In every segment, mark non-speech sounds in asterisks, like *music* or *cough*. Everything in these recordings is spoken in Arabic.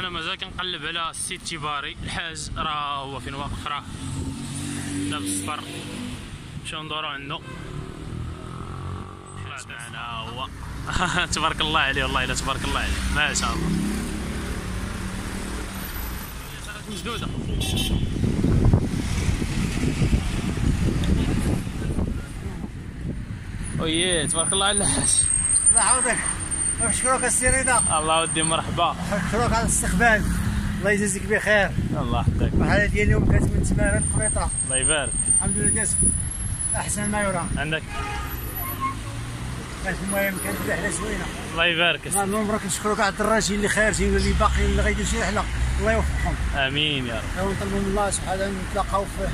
حنا مازال كنقلب على السي تيباري. الحاج راه هو فين واقف؟ راه لابس الصفر. نمشيو ندورو طلع معنا هو. *laughs* تبارك الله عليه والله إلا تبارك الله عليه. ما شاء الله مسدوده وييه تبارك الله على الحاج. الله يعوضك ونشكرك السي رضا. الله ودي مرحبا. نشكرك على الاستقبال. الله يجازيك بخير. الله يحفظك. الحاله ديال اليوم كانت من تمارين الخريطه الله يبارك. الحمد لله دازت أحسن ما يرام. عندك؟ كانت المهم كانت رحله زوينه الله يبارك. الله يبارك نشكرك على الدراجين اللي خارجين واللي باقيين اللي غيديروا شي رحلة. الله يوفقهم. آمين يا رب. ونطلبوا من الله سبحانه وتعالى نتلاقاو في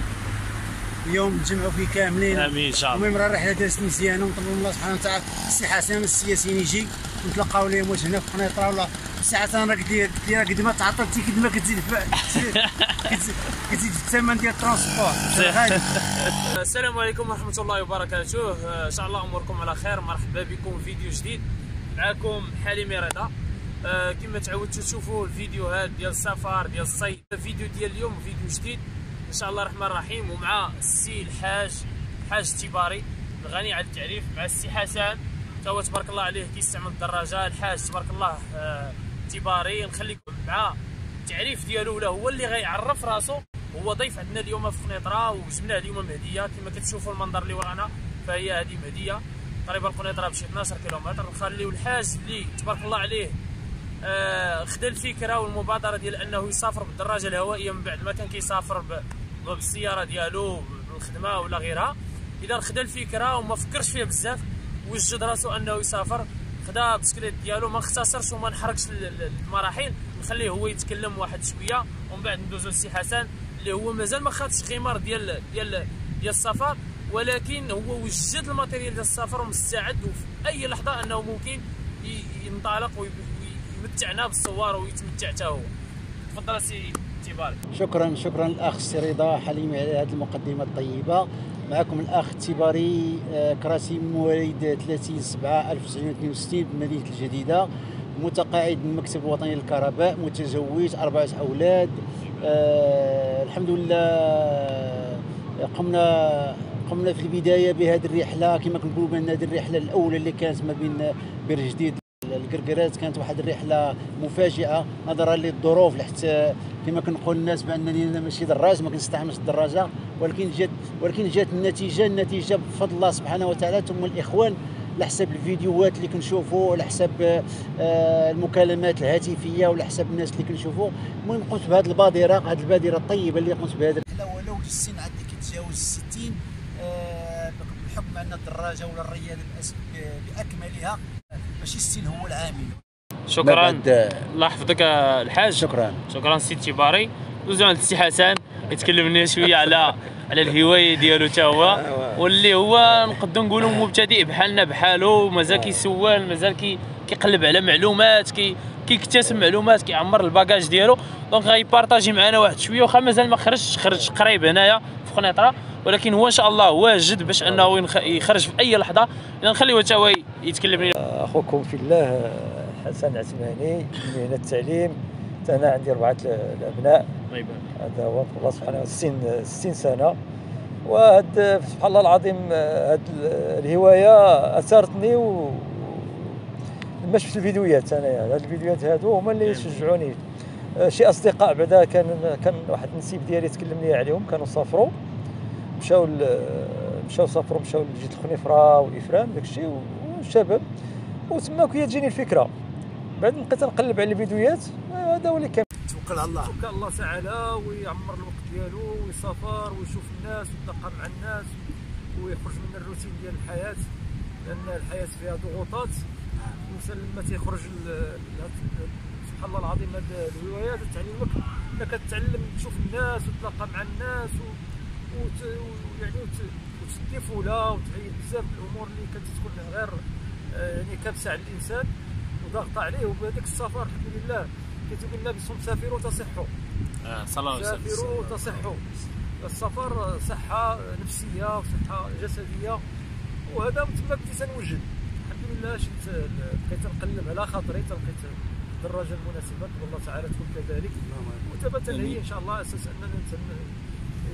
اليوم نتجمعوا فيه كاملين. آمين إن شاء الله. المهم راه الرحلة دازت مزيانة ونطلبوا من الله سبحانه وتعالى السي حسن السياسيين يجي. نتلاقاو لهم واش هنا في قنيطرة ولا لي قلت لي راه قد ما تعطلتي قد ما كتزيد كتزيد- كتزيد في الثمن ديال ال transport السلام عليكم ورحمة الله وبركاته. إن شاء الله أموركم على خير. مرحبا بكم. في فيديو جديد معكم حليمي رضا. كما تعودتوا تشوفوا الفيديوهات ديال السفر ديال الصيد. الفيديو ديال اليوم فيديو جديد. إن شاء الله الرحمن الرحيم. ومع السي الحاج الحاج التباري الغني عن التعريف مع السي حسن. هو تبارك الله عليه كيستعمل الدراجة الحاج تبارك الله آه، تباري نخليكم مع التعريف ديالو ولا هو اللي غيعرف راسو. هو ضيف عندنا اليوم في قنيطرة وجبناه اليوم مهدية. كما كتشوفوا المنظر اللي ورانا فهي هذه مهدية. قريبه القنيطرة بشي 12 كيلومتر. نخليو الحاج اللي تبارك الله عليه آه خدا الفكرة والمبادرة ديال أنه يسافر بالدراجة الهوائية من بعد ما كان كيسافر بالسياره ديالو بالخدمه ولا غيرها. إذا خدا الفكرة وما فكرش فيها بزاف وجد راسو انه يسافر. خدا البسكليت ديالو ما اختصرش وما ال- المراحل. نخليه هو يتكلم واحد شوية ومن بعد ندوزو للسي حسن اللي هو مازال ما خدش غمار ديال ديال ديال السفر. ولكن هو وجد ال matériel ديال السفر ومستعد وفي أي لحظة أنه ممكن ينطلق وي- ويمتعنا بالصور ويتمتع حتى هو. تفضل سي تيبارك. شكرا شكرا الاخ السي رضا حليمي على هذه المقدمة الطيبة. معكم الأخ التباري آه، كراسي مواليد 30 7 1962 بمدينة الجديدة متقاعد من المكتب الوطني للكهرباء متزوج أربعة أولاد آه، الحمد لله قمنا قمنا في البداية بهذه الرحلة كما كنقولوا بأن هذه الرحلة الأولى اللي كانت ما بين بير جديد. الكركرات كانت واحد الرحلة مفاجئة نظرا للظروف لحتى كما كنقول الناس بأنني أنا ماشي دراج ما كنستحملش الدراجة. ولكن جات ولكن جات النتيجة النتيجة بفضل الله سبحانه وتعالى. ثم الإخوان على حساب الفيديوهات اللي كنشوفوا على حساب آه، المكالمات الهاتفية وعلى حساب الناس اللي كنشوفوا. المهم قمت بهذه البادرة هذه البادرة الطيبة اللي قمت بهذا ولو السن عندي كيتجاوز 60 بحكم أن الدراجة ولا الرياضه بأكملها ماشي السن هو العامل. شكرا. الله يحفظك آه، الحاج. شكرا. شكرا سي تيباري دوزو عند السي حسن يتكلم لنا شوية على *laughs* على الهواية ديالو حتى هو. واللي هو نقدروا نقولوا مبتدئ بحالنا بحالو مازال كيسول مازال كي كيقلب على معلومات كي كيكتسب معلومات كيعمر ال bagage ديالو. donc غيبارطاجي معنا واحد شوية واخا مازال ما خرجش خرج قريب هنايا في قنيطره ولكن هو إن شاء الله واجد باش أنه ينخ- يخرج في أي لحظة. إذا نخليوه حتى هو يتكلم لنا أخوكم في الله حسن عثماني من التعليم. أنا عندي أربعة الأبناء. هذا هو الله سبحانه 60 60 سنة. وهاد سبحان الله العظيم هاد الهواية اثارتني و لما شفت الفيديوهات انايا هاد الفيديوهات هادو هما اللي شجعوني آه، شي أصدقاء بعدا كان كان واحد النسيب ديالي تكلم لي عليهم كانوا سافروا. مشاو مشاو سافروا مشاو لجهه الخنيفره والافران داكشي والشباب وتما كي تجيني الفكرة بعد بقيت نقلب على الفيديوهات هذا هو اللي كان. توكل على الله. توكل الله تعالى ويعمر الوقت ديالو ويسافر ويشوف الناس ويتلاقى مع الناس ويخرج من الروتين ديال الحياة لأن الحياة فيها ضغوطات. الإنسان لما تيخرج سبحان الله العظيم هاد الهوايات تعلمك انك تتعلم تشوف الناس وتتلاقى مع الناس و... وت... ويعني وت... وتدي فوله وتعيد بزاف الأمور اللي كانت تكون غير آه، يعني كابسه على الإنسان وضاغطه عليه. وبهذاك السفر الحمد لله كتقول النبي صلى سافروا تصحوا. آه، صلى الله عليه وسلم. سافروا تصحوا. السفر صحة نفسية وصحة جسدية وهذا من تما بديت نوجد الحمد لله شفت بقيت نقلب على خاطري تلقيت الدراجة المناسبة والله تعالى تكون كذلك. ودابا تنهي إن شاء الله أساس أننا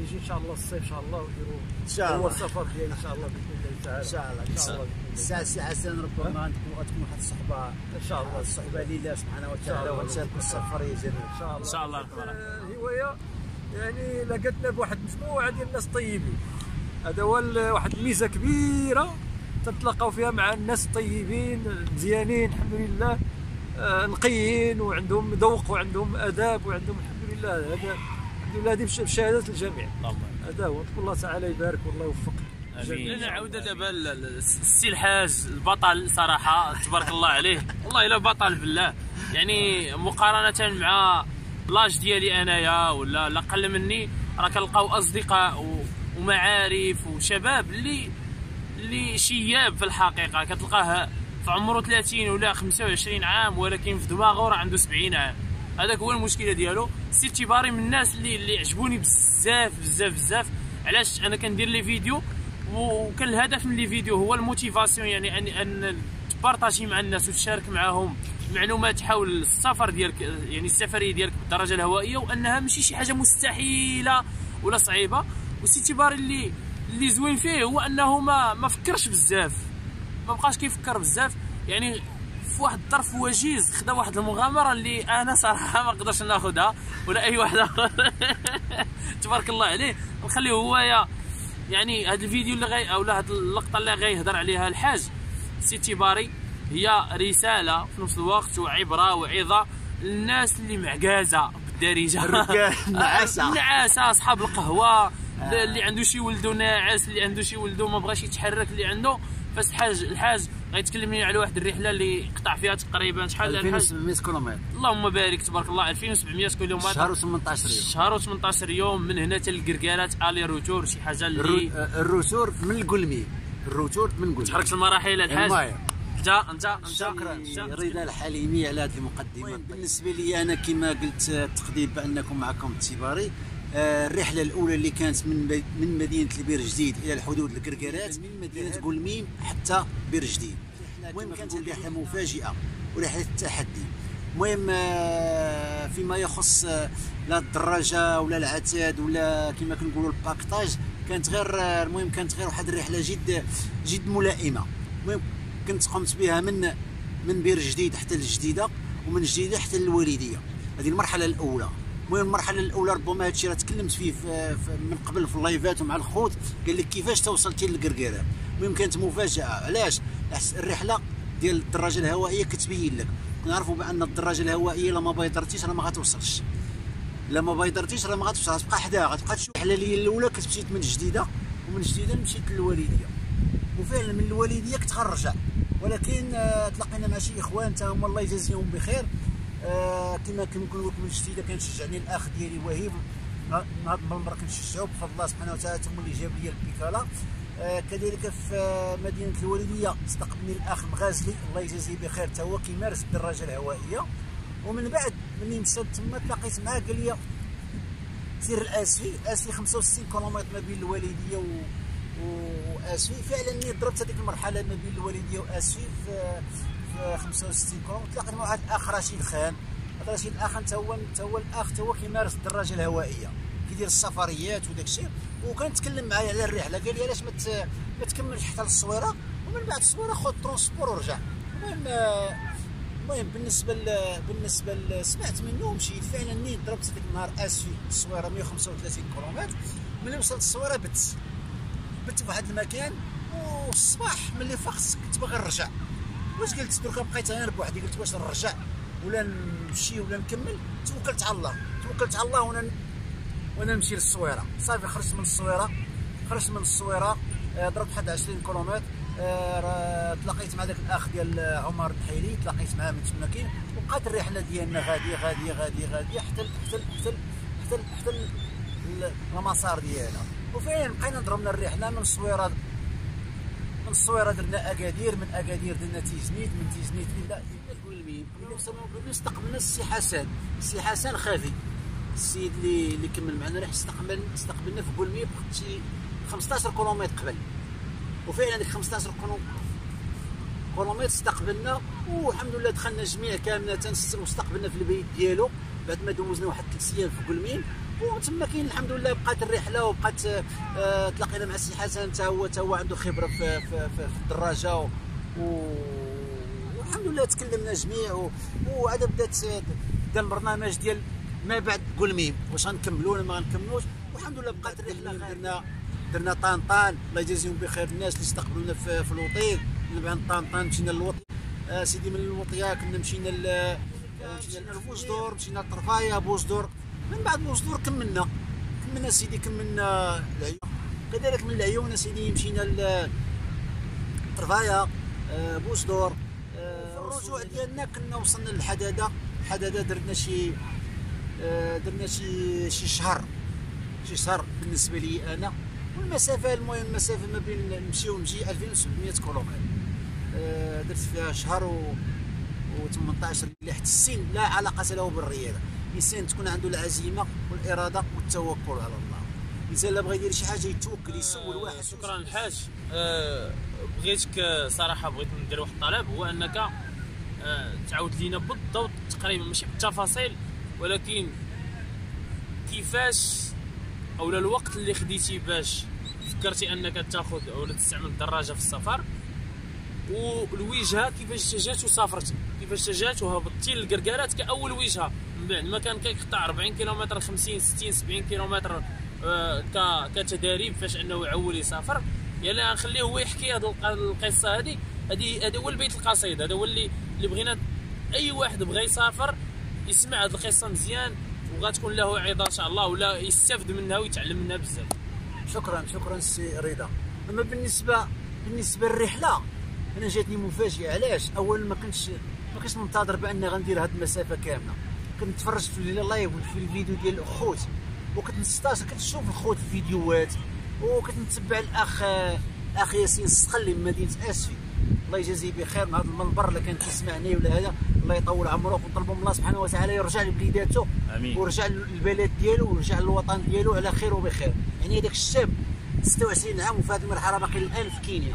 يجي ان شاء الله الصيف ان شاء الله ويديروا إن شاء الله. هو السفر ديالي ان شاء الله باذن الله تعالى ان شاء الله ان شاء الله. الساعة سي حسن ربما غتكون غتكون واحد الصحبه ان شاء الله الصحبه لله سبحانه وتعالى الله. وغنشاركوا السفر يا جميل ان شاء الله إن شاء الله آه، الهوايه يعني لقيتنا بواحد مجموعه ديال الناس طيبين هذا هو واحد الميزه كبيره تتلاقاو فيها مع الناس الطيبين مزيانين الحمد لله آه، نقيين وعندهم ذوق وعندهم اداب وعندهم الحمد لله هذا الحمد لله هذه بش- بشهاده الجميع هذا هو. الله تعالى يبارك والله يوفق أنا عوده دابا السي الحاج البطل صراحة تبارك الله عليه. والله إلا بطل بالله. يعني مقارنة مع لاج ديالي أنايا ولا لا أقل مني راه كنلقاو أصدقاء ومعارف وشباب اللي اللي شياب في الحقيقة. كتلقاه في عمره 30 ولا 25 عام ولكن في دماغه راه عنده 70 عام. هذاك هو المشكلة ديالو. سي تيباري من الناس اللي اللي عجبوني بزاف بزاف بزاف. علاش أنا كندير les vidéos؟ وكان الهدف من les vidéos هو ال motivation يعني ان أن تبارطاجي مع الناس وتشارك معاهم معلومات حول السفر ديالك يعني السفرية ديالك بالدراجه الهوائية وأنها ماشي شي حاجة مستحيلة ولا صعيبة. وسي تيباري اللي اللي زوين فيه هو أنه ما ما فكرش بزاف. ما بقاش كيفكر بزاف. يعني في واحد الظرف وجيز خدا واحد المغامرة اللي أنا صراحة ما نقدرش ناخذها ولا أي واحد آخر. *laughs* تبارك الله عليه. نخليه هو يا يعني هذا الفيديو اللي غي أو هذه اللقطة اللي غيهضر عليها الحاج سيتي باري هي رسالة في نفس الوقت وعبرة وعظة للناس اللي معكازه بالدراجة. النعاسة. *laughs* النعاسه أصحاب القهوة اللي عنده شي ولدو ناعس اللي عنده شي ولدو ما بغاش يتحرك اللي عنده. بس الحاج الحاج غيتكلم لنا على واحد الرحلة اللي قطع فيها تقريبا شحال الحاج 2700 كيلومتر. اللهم بارك تبارك الله 2700 كيلومتر. شهر و18 يوم شهر و18 يوم من هنا حتى للكركرات الي retour شي حاجة اللي الرو- ال retour من القلميم. ال retour من القلميم. تحركت المراحل الحاج. انت انت انت شكرا رضا الحليمي على هذه المقدمة. بالنسبة لي أنا كما قلت التقدير بأنكم معكم التباري الرحلة الأولى اللي كانت من من مدينة البير جديد إلى الحدود الكركرات من مدينة قلميم حتى بير جديد المهم كانت رحله مفاجئة ورحلة تحدي المهم آه، فيما يخص آه، لا الدراجة ولا العتاد ولا كما كنقولوا ال paquetage كانت غير آه، المهم كانت غير واحد الرحلة جد جد ملائمة. المهم كنت قمت بها من من بير جديد حتى الجديدة ومن جديده حتى الوالدية. هذه المرحلة الأولى. المهم المرحلة الأولى ربما هادشي راه تكلمت فيه في من قبل في اللايفات ومع الخوت قال لك كيفاش توصلتي للقرقيره المهم كانت مفاجأة. علاش؟ الرحلة ديال الدراجة الهوائية كتبين لك. كنعرفوا بأن الدراجة الهوائية لما بيضرتيش راه ما غتوصلش. لما بيضرتيش راه ما غتوصل غتبقى حداها غتبقى تشوف الرحلة الأولى كنت مشيت من جديدة ومن جديدة مشيت للوالدية. وفعلا من الوالدية كنت غنرجع ولكن آه، تلاقينا مع شي إخوان تا هما الله يجازيهم بخير. آه، كما كنقول لكم من جديده كان شجعني الأخ ديالي وهيب. نهار المره كنشجعو بفضل الله سبحانه وتعالى هما اللي جاب لي البيكالا. آه، كذلك في آه، مدينة الوالدية استقبلني الأخ مغازلي. الله يجازيه بخير تا هو كيمارس الدراجه الهوائية. ومن بعد ملي مشيت تما تلاقيت معاه قال لي سير الاسفي اسفي 65 كيلومتر ما بين الوالدية و... واسفي فعلا ضربت هذيك المرحلة ما بين الوالدية واسفي في, في 65 كيلومتر تلاقيت مع واحد الأخ رشيد خان. هذا رشيد الأخ أنت هو أنت هو الأخ تا هو كيمارس الدراجة الهوائية كيدير السفريات وداك الشيء. وكنتكلم معايا على الرحلة قال لي علاش ما تكملش حتى للصويرة؟ ومن بعد الصويرة خذ transport ورجع. المهم المهم بالنسبة ل... بالنسبة ل... سمعت منه ومشيت فعلا ني ضربت ذاك النهار آسفي؟ الصويرة 135 كيلومتر ملي وصلت الصويرة بت بت في واحد المكان والصباح ملي فقت كنت باغي نرجع. واش قلت دركا بقيت أنا بوحدي قلت واش نرجع؟ ولا نمشي ولا نكمل؟ توكلت على الله. توكلت على الله وأنا وأنا نمشي للصويرة. صافي خرجت من الصويرة. خرجت من الصويرة. آه، ضربت واحد 20 كيلومتر. آه، تلاقيت مع ذاك الأخ ديال عمر الحيلي تلاقيت معاه من تما كاين وبقات الرحلة ديالنا غاديه غاديه غاديه غاديه حتى حتى حتى حتى حتى ال- المسار ديالنا. وفعلا بقينا ضربنا الرحلة من الصويرة من الصويره درنا أكادير من أكادير درنا تيزنيت من تيزنيت إلى إلى القلميم استقبلنا السي حسن. السي حسن خافي. السيد اللي اللي كمل معنا راه استقبل استقبلنا في قلميم شي 15 كيلومتر قبل. وفعلا ديك 15 كيلومتر استقبلنا. والحمد لله دخلنا جميع كاملة واستقبلنا في البيت ديالو. بعد ما دوزنا واحد ثلاث أيام في قلمين وتما كاين الحمد لله بقات الرحلة وبقات آه تلاقينا مع السي حسن حتى هو حتى هو عنده خبرة في, في, في, في الدراجة و, والحمد لله تكلمنا جميع وعاد بدات دار البرنامج ديال ما بعد قلميم واش غنكملوا ولا ما غنكملوش. والحمد لله بقات الرحلة درنا درنا طنطان الله يجازيهم بخير الناس اللي استقبلونا في, في الوطيل من بعد طنطان مشينا للوطي آه سيدي من الوطية كنا مشينا ل مشينا لبوزدور مشينا لطرفايه بوزدور. من بعد بوزدور كملنا كملنا سيدي كملنا العيون؟ كذلك من العيون سيدي مشينا لطرفايه آه بوزدور آه الرجوع ديالنا كنا وصلنا للحدادة. الحدادة درنا شي آه درنا شي شي شهر شي شهر بالنسبة لي أنا. والمسافة المهم المسافة ما بين نمشي ونجي 2700 كيلومتر. درت فيها شهر و و18 اللي حتى السن لا علاقة له بالرياضه الانسان تكون عنده العزيمة والإرادة والتوكل على الله. الانسان إلا بغى يدير شي حاجة يتوكل يسول واحد. شكرا الحاج أه بغيتك صراحة بغيت ندير واحد الطلب هو أنك أه تعاود لينا بالضبط تقريبا ماشي بالتفاصيل ولكن كيفاش اولا الوقت اللي خديتي باش فكرتي أنك تاخذ أو تستعمل الدراجة في السفر؟ والوجهة كيفاش جات وسافرتي كيفاش جات وهبطتي للقرقارات كاول وجهة. بعد ما كان كيقطع 40 كيلومتر 50 60 70 كيلومتر آه كتدريب فاش إنه يعول يسافر. يلا نخليه هو يحكي هذه القصة هذه هذه هذا هو البيت القصيد هذا هو اللي اللي بغينا أي واحد بغى يسافر يسمع هذه القصة مزيان وغتكون له عظة إن شاء الله ولا يستافد منها ويتعلم منها بزاف. شكرا شكرا سي رضا. أما بالنسبة بالنسبة للرحلة أنا جاتني مفاجئه علاش؟ اولا ما كنتش ما كنتش منتظر بان غندير هذه المسافة كاملة. كنت نتفرج في ال live في الفيديو ديال الخوت وكنت نستاشر كنت نشوف الخوت الفيديوهات وكنت نتبع الأخ الأخ ياسين السقلي من مدينة أسفي. الله يجازيه بخير من هذا المنبر اللي كان كيسمعني ولا هذا الله يطول عمره ونطلبوا من الله سبحانه وتعالى يرجع لبليداته آمين. ورجع للبلد ديالو ورجع للوطن ديالو على خير وبخير. يعني هذاك الشاب 26 عام وفي هذه المرحلة باقي الان في كينيا.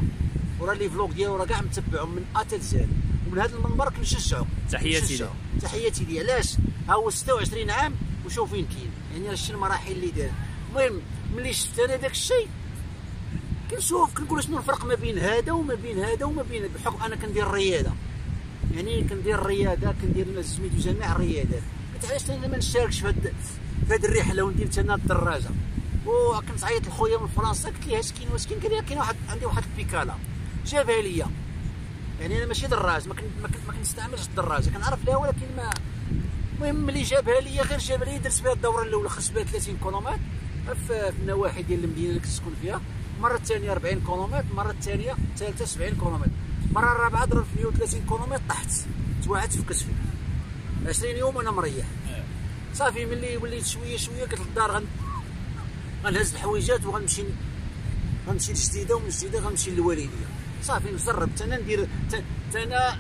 وراه لي فلوق ديالو راه كاع متبعو من ا حتى زاد. ومن هذا المنبر كنشجعو. تحياتي ليه. تحياتي ليه. علاش؟ ها هو 26 عام وشوف فين كاين. يعني راه شتي المراحل اللي دار المهم ملي شفت أنا داك الشيء كنشوف كنقول شنو الفرق ما بين هذا وما بين هذا وما بين بحكم أنا كندير الرياضة. يعني كندير الرياضة كندير سميتو جميع الرياضات. قلت علاش أنا ما نشاركش في هذه الرحلة وندير أنا الدراجة؟ وكنت عيط لخويا من فرنسا قلت ليه اش كاين واش كاين؟ قال لي كاين واحد عندي واحد البيكالا. جابها ليا. يعني أنا ماشي دراج ما ما كنستعملش الدراجه كنعرف لها ولكن ما المهم ملي جابها ليا غير جابها ليا درت بها الدورة الأولى خرجت بها 30 كيلومتر في النواحي ديال المدينة اللي كنت فيها. المره الثانية 40 كيلومتر المره الثانية الثالثه 70 كيلومتر. المره الرابعه ضربت 130 كيلومتر طحت توعدت في كتفي 20 يوم وأنا مريح. صافي ملي وليت شوية شوية قلت للدار غنهز الحويجات وغنمشي غنمشي لجديدة ومن جديدة غنمشي للوالدية. صافي نجرب أنا ندير أنا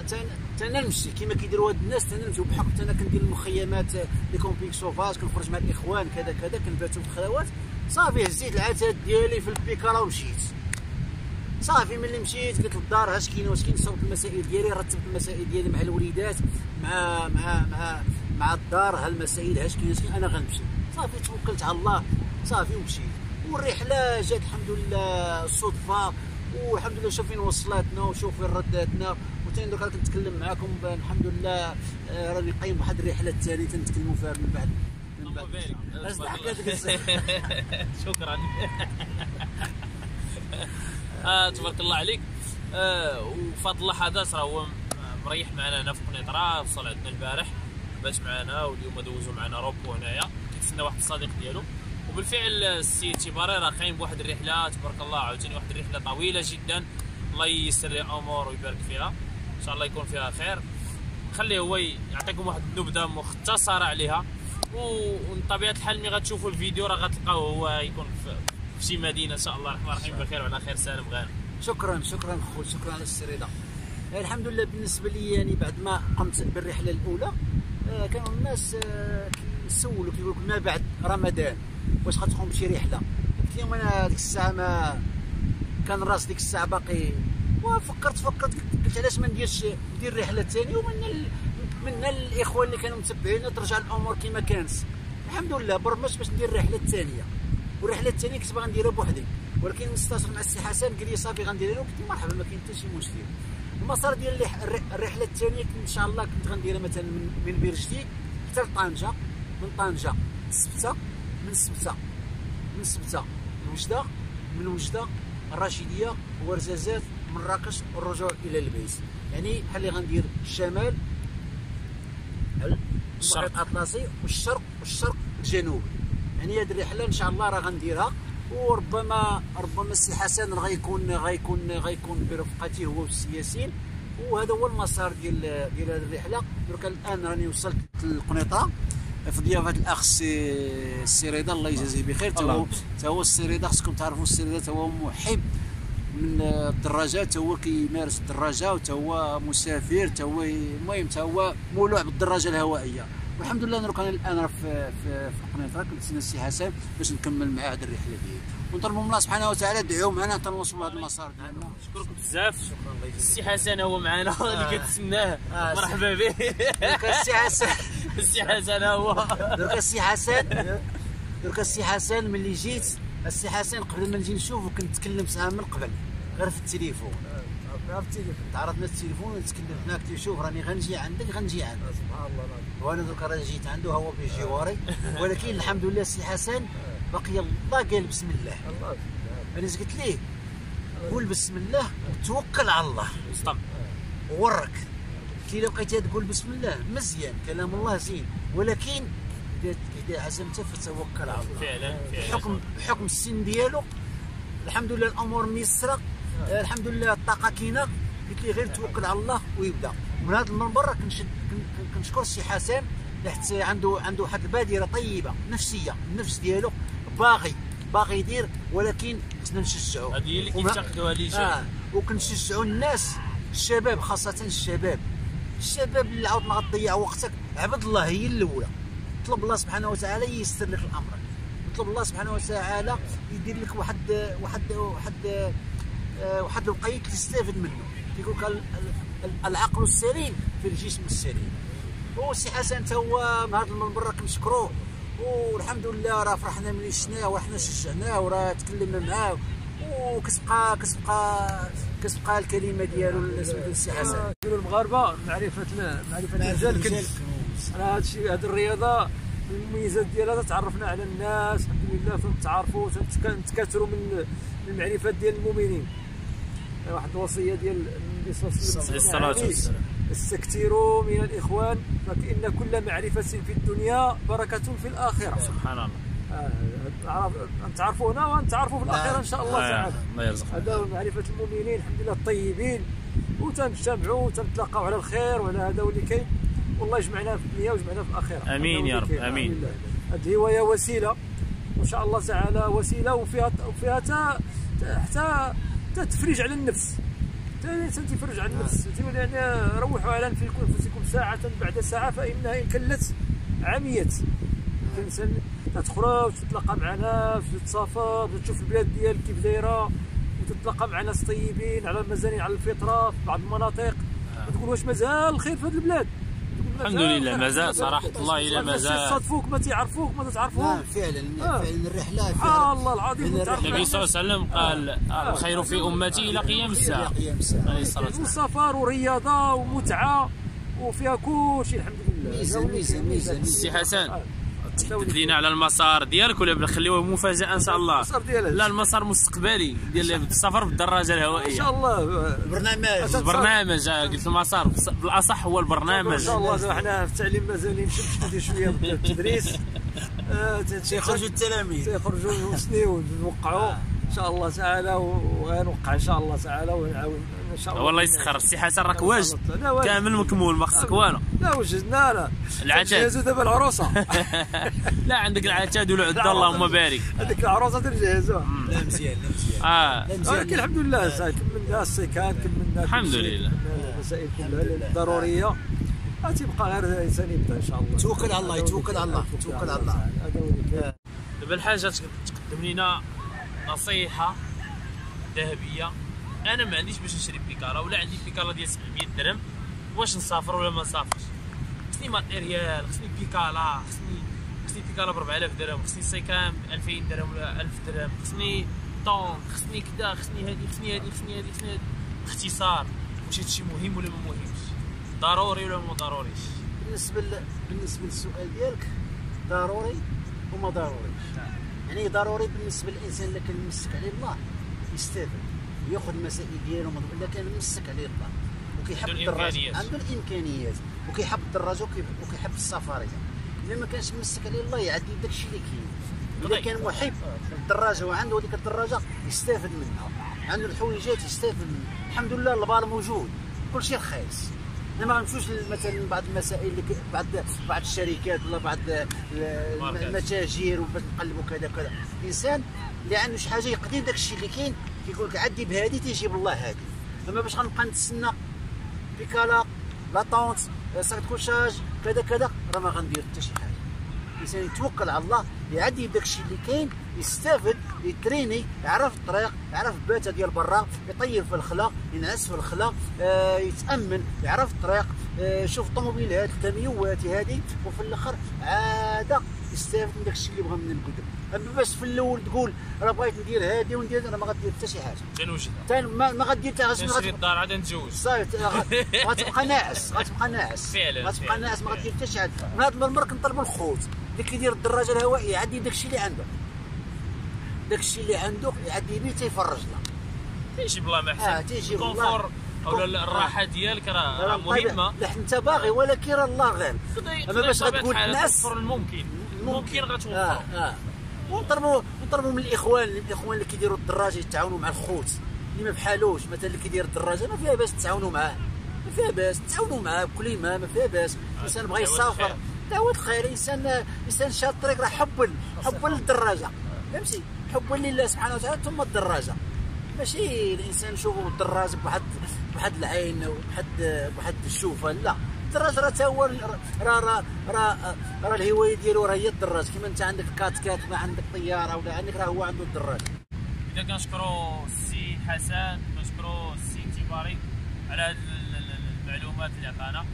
أنا نمشي. كما كيديروا هاد الناس أنا نمشي بحكم أنا كندير المخيمات les camping sauvage كنخرج مع الإخوان كذا كذا كنباتوا في الخلوات صافي هزيت العتاد ديالي في البيكالا ومشيت. صافي ملي مشيت قلت للدار اش كاين واش كاين صوبت المسائل ديالي؟ رتبت المسائل ديالي مع الوليدات مع مع مع مع الدار. هالمسائل اش كاين أنا غنمشي. صافي توكلت على الله. صافي ومشيت. والرحلة جات الحمد لله صدفة. والحمد لله شوف فين وصلتنا وشوف فين رداتنا. وثاني دوكا كنتكلم معاكم الحمد لله راني قايم بواحد الرحلة الثانية تنتكلموا فيها من بعد من بعد. *laughs* شكرا. *laughs* آه تبارك الله عليك. آه وفضل اللحظات راه هو مريح معنا هنا في قنيطرة وصل عندنا البارح. بات معنا واليوم دوزو معنا روبو هنايا كيتسنى واحد الصديق ديالو. وبالفعل السي تيباري راه قايم بواحد الرحله تبارك الله عاوتاني واحد الرحلة طويلة جدا. الله ييسر لي الأمور ويبارك فيها. إن شاء الله يكون فيها خير. خليه هو يعطيكم واحد النبذة مختصرة عليها. وبطبيعة الحال ملي غتشوفوا الفيديو راه غتلقاوه هو يكون في شي مدينة. إن شاء الله الرحمن الرحيم بخير وعلى خير سالم غانم شكرا شكرا خو شكرا على السريده الحمد لله بالنسبة لي يعني بعد ما قمت بالرحلة الأولى كانوا الناس كيسولوا كيقولوا ما بعد رمضان. واش غتقوم بشي رحلة. قلت لهم أنا ديك الساعة ما كان راس ديك الساعة باقي. وفكرت فكرت قلت علاش ما نديرش ندير الرحله الثانية ومن ال... من الاخوان اللي كانوا متبعين ترجع الأمور كما كانت. الحمد لله برمجت باش ندير الرحله الثانية والرحلة الثانية كنت باغي نديرها بوحدي. ولكن مستشار مع السي حسن قال لي صافي غنديرها له قلت مرحبا ما كاين حتى شي مشكل. المسار ديال الرح- الر- الرحله الثانية إن شاء الله كنت غنديرها مثلا من بير حتى لطنجة. من طنجة لسبته من سبته من سبته لوجده من وجدة. الرشيديه ورزازات مراكش والرجوع إلى البيت. يعني بحال اللي غندير الشمال الشرق. المحيط الأطلسي والشرق والشرق الجنوبي يعني هذه الرحلة إن شاء الله راه غنديرها. وربما ربما السي حسن غيكون غيكون غيكون برفقته هو والسياسيين وهذا هو المسار ديال ديال هذه الرحلة. درك الآن راني وصلت للقنيطرة. في ضيافه الأخ السي السي رضا الله يجازيه بخير. تا هو. تا هو السي رضا خصكم تعرفوا السي رضا تا هو محب من الدراجات تا هو كيمارس الدراجة وتا هو مسافر تا هو المهم تا هو مولوع بالدراجة الهوائية. والحمد لله أنا كان الان راه في في في القنيطرة كنت السي حسن باش نكمل معاه هذه الرحلة ديالي ونطلبوا من الله سبحانه وتعالى دعوا معنا حتى نوصلوا لهذا المسار ديالنا. نشكرك بزاف. شكرا الله يجزيك السي حسن هو معنا *laughs* اللي كتسناه. آه، مرحبا به *laughs* السي حسن. السي حسن هو. درك السي حسن. درك السي حسن ملي جيت السي حسن قبل ما نجي نشوفه كنت تكلمت معاه من قبل غير في التليفون. عرفتي تعرفنا في التليفون. وتكلمنا قلت له شوف راني غنجي عندك غنجي عندك. سبحان الله العظيم. وأنا درك راه جيت عنده هو بجواري ولكن الحمد لله السي حسن بقي الله قال بسم الله. الله أنا قلت ليه؟ قول بسم الله وتوكل على الله. ورك كي بقيتي تقول بسم الله مزيان كلام الله زين. ولكن إذا عزمت فتوكل على الله. فعلا فعلا. بحكم بحكم السن ديالو الحمد لله الأمور ميسرة آه، الحمد لله الطاقة كاينة. قلت لي غير توكل على الله ويبدأ. ومن هذا المنبر كنشد كن- كنشكر السي حسن حيت عنده عنده واحد البادرة طيبة نفسية النفس ديالو باغي باغي يدير ولكن خصنا نشجعوه هذه هي اللي كيفتقدوها لي آه وكنشجعوا الناس الشباب خاصة الشباب. الشباب اللي عاود ما غتضيع وقتك عبد الله هي الأولى. طلب الله سبحانه وتعالى ييسر لك الأمر. طلب الله سبحانه وتعالى يدير لك واحد واحد واحد آه، واحد الوقيت تستافد منه. كيقول لك ال- ال- العقل السليم في الجسم السليم. والسي حسن تا هو من هذا المنبر راه كنشكروه والحمد لله راه فرحنا ملي شفناه وحنا شجعناه وراه تكلمنا معاه. وكتبقى كتبقى كتبقى الكلمة ديالو سميتو السي حسن. يقولوا المغاربة معرفة معرفة الرجال كنز أنا هذا الشيء هذه الرياضة المميزات ديالها تعرفنا على الناس الحمد لله فنتعارفوا نتكاثروا من من المعرفات ديال المؤمنين. واحد الوصية ديال النبي صلى الله عليه وسلم. استكثروا من الإخوان فان كل معرفة في الدنيا بركة في الآخرة. سبحان الله. هنا ونتعرفوا في الاخره إن شاء الله آه، تعالى. الله يرزقك هذا هو معرفة المؤمنين الحمد لله الطيبين. وتنجتمعوا وتنتلاقاو على الخير وعلى هذا هو اللي كاين. والله يجمعنا في الدنيا ويجمعنا في الاخره هو يا رب، لله. هذه هوايه وسيلة. وإن شاء الله تعالى وسيلة وفيها وفيها تا حتى تفريج على النفس. تيفرج على النفس. تيقول يعني روحوا على أنفسكم ساعة بعد ساعة فإنها إن كلت عميت. الانسان تخرج تتلاقى مع ناس تسافر تشوف البلاد ديالك كيف دايرة وتتلاقى مع ناس طيبين على المزانين على الفطرة في بعض المناطق. وتقول واش مازال الخير في هذه البلاد. الحمد لله،. مازال صراحة الله الناس مازال. يصادفوك ما تعرفوك ما تعرفوهم فعلا آه. فعلا الرحلة سبحان الله العظيم النبي صلى الله عليه وسلم قال الخير في أمتي إلى قيام الساعة. قيام الساعة. وسفر ورياضه ومتعة وفيها كل شيء الحمد لله. ميزة- ميزة- ميزة- السي حسن. آه. تحدث لينا على المسار ديالك ولا بنخليوه مفاجأة إن شاء الله؟ المسار ديالها. لا المسار مستقبلي ديال السفر بالدراجة إن شاء الهوائيه الله برنامج. البرنامج آه، قلت المسار بالأصح هو إن البرنامج شاء الله. حنا في التعليم مازال نمشي ندير شوية بالتدريس. *laughs* آه، ت- سيخرجوا التلاميذ. سيخرجوا يوصلوا ونوقعوا إن شاء الله تعالى ونوقع إن شاء الله تعالى ونعاون إن شاء الله. والله يسخر السي حسن راك واجد. كامل مكمول ما خصك والو. لا وجدنا لا العتاد. تجهزوا دابا العروسة. *laughs* *laughs* لا عندك العتاد والعده اللهم بارك. هذيك العروسة تنجهزوها لا مزيان لا مزيان. آه. ولكن الحمد لله كملنا السكان كملنا الحمد لله. المسائل كلها الضروريه تيبقى غير الإنسان يبدأ إن شاء الله. توكل على الله، اللي على الله،. يتوكل على الله. دابا الحاجة تقدم لنا نصيحة ذهبية. أنا ما عنديش باش نشري بيكالا ولا عندي بيكالا ديال 700 درهم. واش نسافر ولا ما نسافرش؟ خصني ماتيريال خصني بيكالا خصني خصني بيكالا ب 4000 درهم خصني سيكام ب 2000 درهم ولا 1000 درهم خصني طون خصني كذا خصني هادي خصني هادي خصني هادي خصني هادي. باختصار واش هادشي مهم ولا ما مهمش؟ ضروري ولا ما ضروريش؟ بالنسبة. بالنسبة للسؤال ديالك ضروري وما ضروريش. يعني ضروري بالنسبة للإنسان اللي كان مسك عليه الله يستافد وياخذ المسائل ديالو إلا كان مسك عليه الله. وكيحب الدراجة. عنده الإمكانيات. وكيحب الدراجة وكي- وكيحب السفريه الا ما كانش مسك عليه الله يعدي داك الشيء اللي كاين. إذا. كان محب الدراجة وعنده هذيك الدراجة يستافد منها. عنده الحويجات يستافد منها. الحمد لله البال موجود. كل شيء رخيص أنا ما غنمشوش مثلا بعض المسائل اللي بعض بعض الشركات ولا بعض. المتاجر وباش نقلبوا كذا كذا. الانسان اللي عنده شي حاجة يقدر داك الشيء اللي كاين كيقول لك عدي بهادي تيجيب الله هادي أما باش غنبقى نتسنى بيكالا la tente sac couchage كذا كذا راه ما غندير حتى شي حاجة. الانسان يتوكل على الله يعدي بداك الشيء اللي كاين يستافد يتريني يعرف الطريق يعرف البياتة ديال برا يطير في الخلا ينعس في الخلا آه يتأمن يعرف الطريق آه يشوف الطوموبيلات الكاميوات هذه وفي الآخر عاد يستافد من داك الشيء اللي بغى من القدم أما باش في الأول تقول راه بغيت ندير هذه وندير راه ما غدير حتى شي حاجة. تاني ما ما غدير حتى غتمشي نشري الدار عاد نتزوج. صافي غتبقى ناعس غتبقى ناعس. *laughs* فعلاً، غتبقى ناعس ما فعلاً. غدير حتى شي حاجة. من هذا المنبر كنطلبوا الخوت. اللي كيدير الدراجة الهوائيه يعدي داك الشيء اللي عنده. داك الشيء اللي عنده يعدي به تيفرج له. تيجي بالله ما آه، تيجي. ال confort con- الراحة ديالك راه مهمة. لا انت باغي ولكن راه الله غالب أما باش غتقول الناس الممكن. الممكن غتوفر. آه ونطلبوا نطلبوا من الإخوان الإخوان اللي كيديروا الدراجة يتعاونوا مع الخوت. اللي ما بحالوش مثلا اللي كيدير الدراجة ما فيها باس تتعاونوا معاه. ما فيها باس تتعاونوا معاه بكل ما فيها باس. الإنسان بغى يسافر. الخير. دعوة الخير الانسان إنسان شاد الطريق راه حبا حبا للدراجه فهمتي؟ حبا لله سبحانه وتعالى ثم الدراجة. ماشي الإنسان يشوفه الدراجه بواحد بواحد العين وبواحد بواحد الشوفة. لا. الدراج راه تا هو راه راه راه راه الهواية ديالو راه هي الدراج. كيما انت عندك quatre quatre ما عندك طيارة ولا عندك راه هو عنده الدراج. إذا كنشكروا السي حسن كنشكروا السي تيباري على هذه ال- ال- المعلومات اللي عطانا.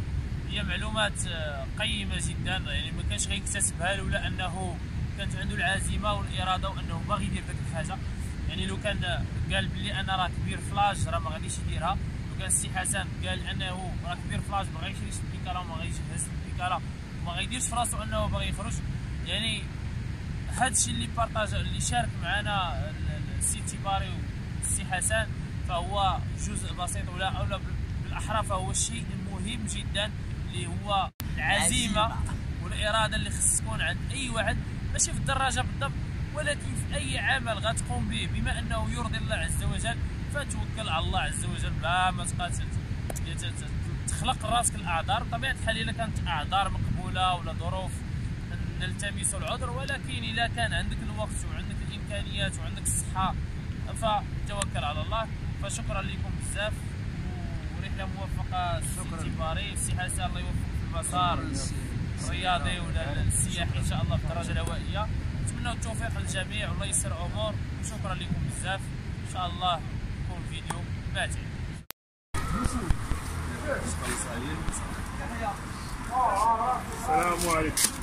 هي معلومات آه، قيمة جدا. يعني ما كانش غيكتسبها لولا أنه كانت عنده العزيمه والإرادة وأنه باغي يدير ديك الحاجة. يعني لو كان قال بلي أنا راه كبير ف l'âge راه ما غاديش يديرها. لو كان السي حسن قال أنه راه كبير ف l'âge ما غاديش يشري البيكالا وما غاديش يهز البيكالا وما غيديرش في راسو أنه باغي يخرج. يعني هذا الشيء اللي partage اللي شارك معنا ال- ال- السي تيباري والسي حسن فهو جزء بسيط ولا أو لا بالاحرى فهو الشيء المهم جدا. اللي هو العزيمة والإرادة اللي خص تكون عند أي واحد ماشي في الدراجة بالضبط ولكن في أي عمل غتقوم به. بما أنه يرضي الله عز وجل فتوكل على الله عز وجل. بلا ما تخلق راسك الاعذار بطبيعة الحال إلا كانت أعذار مقبولة ولا ظروف نلتمس العذر ولكن اذا كان عندك الوقت وعندك الإمكانيات وعندك الصحة فتوكل على الله. فشكرا لكم بزاف. ورحله موفقة سي تيباري السي حسن الله يوفقك في المسار الرياضي ولا السياحي إن شاء الله في الدرجة الهوائيه نتمنى التوفيق للجميع والله يسر أمور. وشكرا لكم بزاف. إن شاء الله يكون فيديو ماتع السلام عليكم.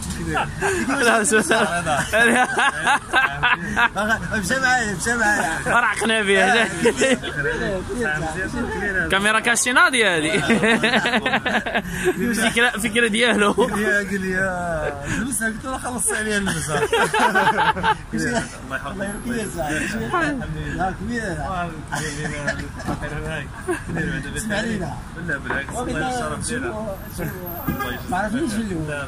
مشى معايا مشى معايا رعقنا فيها كاميرا كاشينادي هذه. فكره فكره ديالو. يا قال لي لبسها قلت له خلص عليها نلبسها الله يحفظك. لا كبير اسمع لينا لا. بالعكس الله يشرف فينا ما عرفنيش في الأول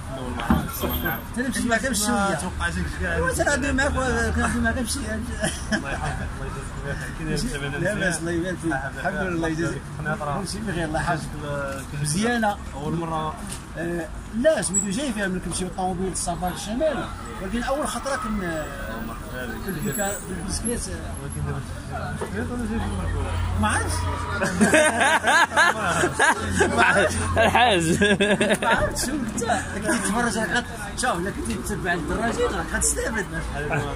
ما مشيت معك بشويه ما توقعتكش كاع واش غادي معك كنهضر معك بشي الله يحفظك الله يجازيك كي لاباس الله يبارك فيك. الحمد لله الله يجازيك. كلشي بخير الله يحفظك. مزيانه أول مرة. آه، لا سميتو جاي فيها ملي كنمشيو الطوموبيل السفر الشمالي ولكن اول خطره كن بالبسكليت ولكن دابا الشريط ولا *laughs* جاي بالمركوب ما عرفتش. الحاج. ما عرفتش انت كنت تتفرج راك شوف الا كنتي تتبع الدراجين راك غتستافد ايوا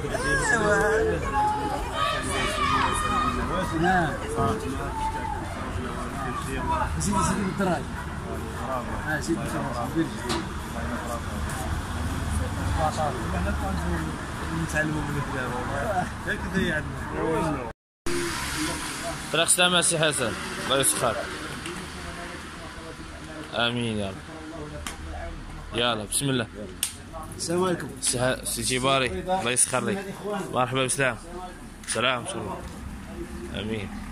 نعم. سيدي سيدي آه حنا نتعلموا من طريق سلامة سي حسن. الله يسخر. آمين يا رب. يلا بسم الله. السلام عليكم. سي جباري الله يسخر لك. مرحبا بسلام. سلام شكرا آمين.